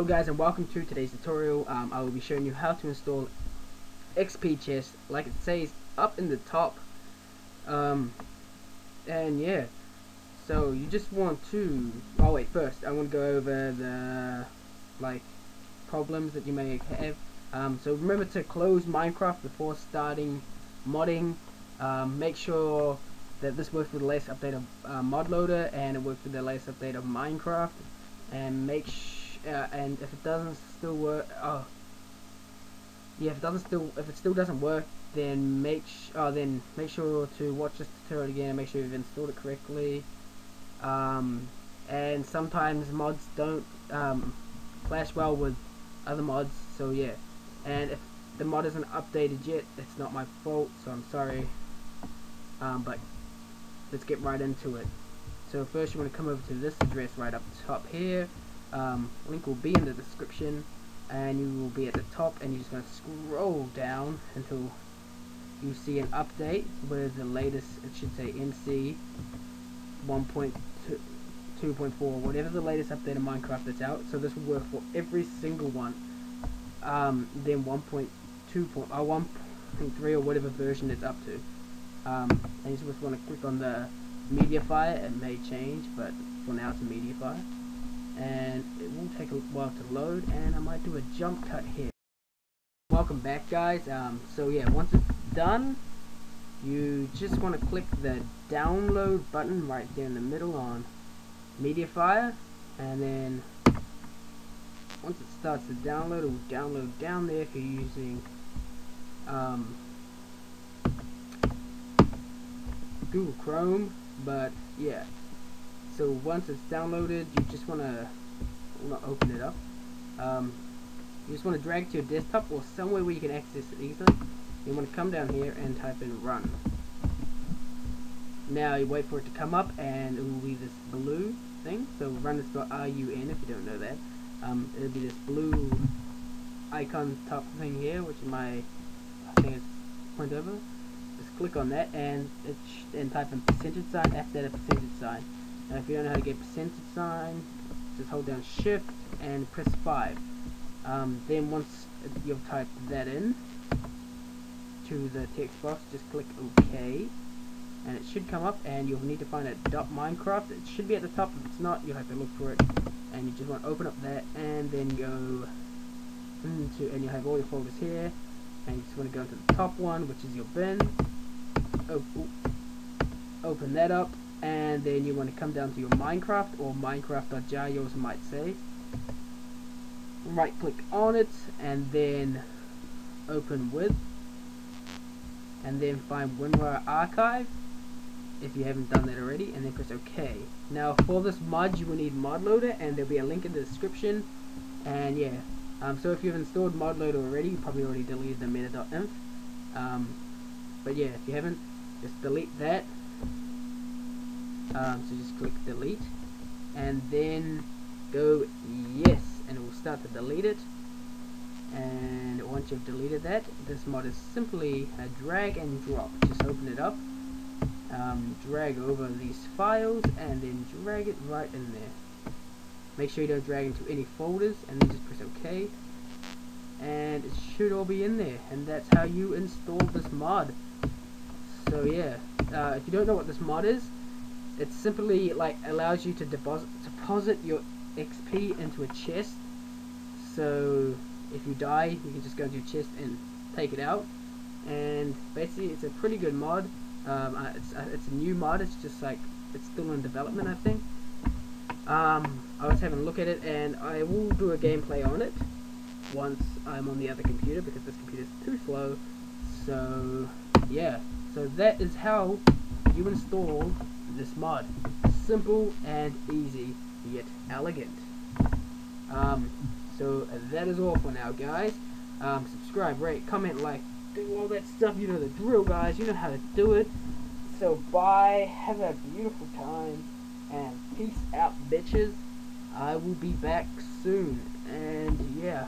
guys and welcome to today's tutorial. Um, I will be showing you how to install XP chest like it says up in the top. Um, and yeah, so you just want to, oh wait first I want to go over the like problems that you may have. Um, so remember to close Minecraft before starting modding. Um, make sure that this works with the latest update of uh, mod loader and it works with the latest update of Minecraft and make uh, and if it doesn't still work oh. Yeah if it doesn't still if it still doesn't work then make oh then make sure to watch this tutorial again and make sure you've installed it correctly. Um, and sometimes mods don't um, clash well with other mods so yeah. And if the mod isn't updated yet it's not my fault so I'm sorry. Um, but let's get right into it. So first you want to come over to this address right up top here um, link will be in the description and you will be at the top and you're just going to scroll down until you see an update with the latest it should say MC 1.2.4 whatever the latest update of Minecraft that's out. So this will work for every single one. Um, then 1.2 point, uh, 1.3 or whatever version it's up to. Um, and you just want to click on the media Mediafire it may change but for now it's a media Mediafire and it will take a while to load and I might do a jump cut here. Welcome back guys. Um, so yeah once it's done you just want to click the download button right there in the middle on Mediafire and then once it starts to download it will download down there if you're using um, Google Chrome. But yeah so once it's downloaded you just want to open it up. Um, you just want to drag it to your desktop or somewhere where you can access it easily. You want to come down here and type in run. Now you wait for it to come up and it will be this blue thing. So run is spelled R-U-N if you don't know that. Um, it'll be this blue icon top thing here which is my I think it's point over. Just click on that and it and type in percentage sign appdata percentage sign now if you don't know how to get percentage sign, just hold down shift and press 5. Um, then once you've typed that in to the text box, just click OK. And it should come up and you'll need to find a .minecraft. It should be at the top. If it's not, you'll have to look for it. And you just want to open up that and then go into, and you'll have all your folders here. And you just want to go into the top one, which is your bin. Oh, open that up and then you want to come down to your Minecraft or Minecraft.jar you might say. Right click on it and then open with. And then find WinRAR archive if you haven't done that already and then press OK. Now for this mod you will need mod loader and there'll be a link in the description. And yeah um, so if you've installed mod loader already you probably already deleted the meta.inf um, but yeah if you haven't just delete that um, so just click delete. And then go yes and it will start to delete it. And once you've deleted that this mod is simply a drag and drop. Just open it up. Um, drag over these files and then drag it right in there. Make sure you don't drag into any folders and then just press ok. And it should all be in there and that's how you install this mod. So yeah. Uh, if you don't know what this mod is it simply like allows you to deposit deposit your XP into a chest. So if you die you can just go to your chest and take it out. And basically it's a pretty good mod. Um, uh, it's, uh, it's a new mod. It's just like it's still in development I think. Um, I was having a look at it and I will do a gameplay on it once I'm on the other computer because this computer is too slow. So yeah. So that is how you install this mod. Simple and easy, yet elegant. Um, so that is all for now, guys. Um, subscribe, rate, comment, like, do all that stuff. You know the drill, guys. You know how to do it. So bye. Have a beautiful time. And peace out, bitches. I will be back soon. And yeah.